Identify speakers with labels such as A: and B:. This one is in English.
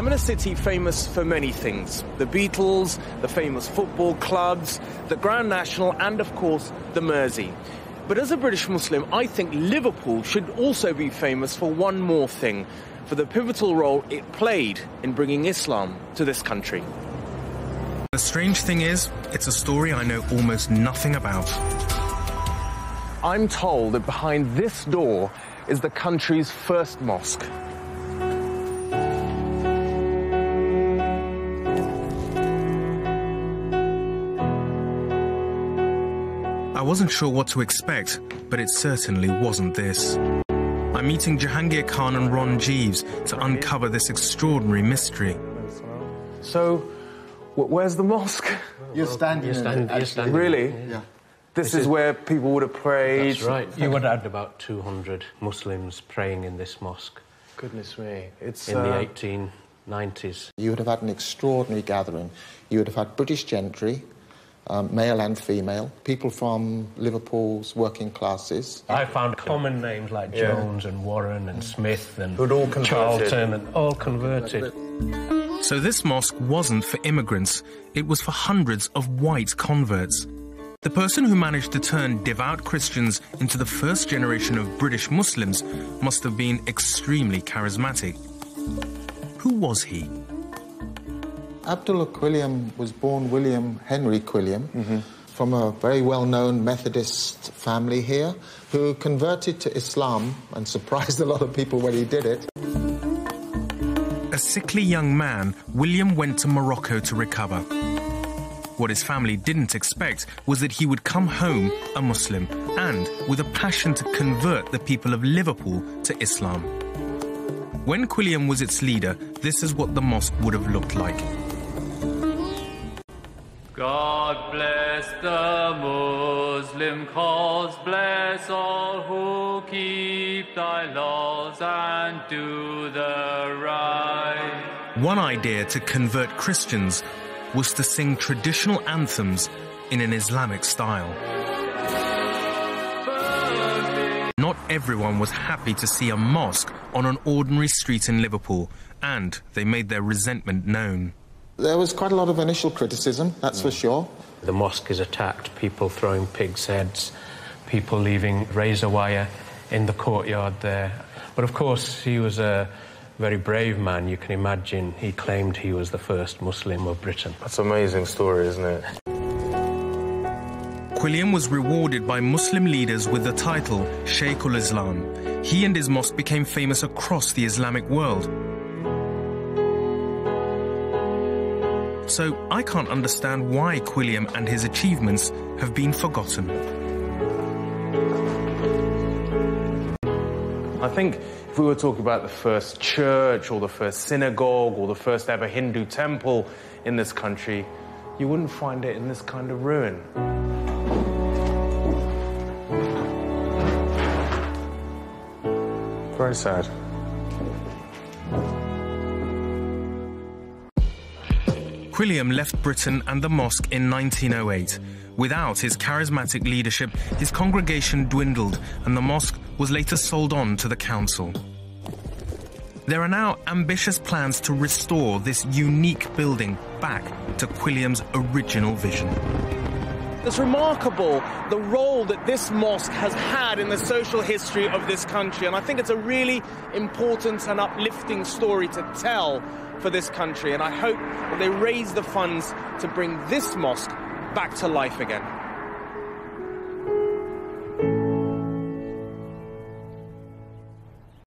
A: I'm in a city famous for many things the Beatles, the famous football clubs, the Grand National, and of course, the Mersey. But as a British Muslim, I think Liverpool should also be famous for one more thing for the pivotal role it played in bringing Islam to this country.
B: The strange thing is, it's a story I know almost nothing about.
A: I'm told that behind this door is the country's first mosque.
B: I wasn't sure what to expect, but it certainly wasn't this. I'm meeting Jahangir Khan and Ron Geaves to uncover this extraordinary mystery.
A: So, where's the mosque?
C: You're standing.
D: You're standing. You're standing.
A: Really?
C: Yeah.
A: This, is, where people would have prayed.
D: That's right. You would have had about 200 Muslims praying in this mosque.
A: Goodness me. It's
D: in
A: uh,
D: the 1890s.
C: You would have had an extraordinary gathering. You would have had British gentry, um, male and female, people from Liverpool's working classes.
D: I found common names like
A: Yeah.
D: Jones and Warren and Smith and
A: Who'd all converted.
D: Charlton and all converted.
B: So this mosque wasn't for immigrants, it was for hundreds of white converts. The person who managed to turn devout Christians into the first generation of British Muslims must have been extremely charismatic. Who was he?
C: Abdullah Quilliam was born William Henry Quilliam from a very well known Methodist family here who converted to Islam and surprised a lot of people when he did it.
B: A sickly young man, William went to Morocco to recover. What his family didn't expect was that he would come home a Muslim and with a passion to convert the people of Liverpool to Islam. When Quilliam was its leader, this is what the mosque would have looked like.
E: God bless the Muslim cause, bless all who keep thy laws and do the right.
B: One idea to convert Christians was to sing traditional anthems in an Islamic style. Not everyone was happy to see a mosque on an ordinary street in Liverpool, and they made their resentment known.
C: There was quite a lot of initial criticism, that's for mm. sure.
D: The mosque is attacked, people throwing pigs' heads, people leaving razor wire in the courtyard there. But of course, he was a very brave man. You can imagine he claimed he was the first Muslim of Britain.
A: That's an amazing story, isn't it?
B: Quilliam was rewarded by Muslim leaders with the title Sheikh ul Islam. He and his mosque became famous across the Islamic world. So I can't understand why Quilliam and his achievements have been forgotten.
A: I think if we were talking about the first church or the first synagogue or the first ever Hindu temple in this country, you wouldn't find it in this kind of ruin. Very sad.
B: Quilliam left Britain and the mosque in 1908. Without his charismatic leadership, his congregation dwindled and the mosque was later sold on to the council. There are now ambitious plans to restore this unique building back to Quilliam's original vision.
A: It's remarkable the role that this mosque has had in the social history of this country, and I think it's a really important and uplifting story to tell for this country. And I hope that they raise the funds to bring this mosque back to life again.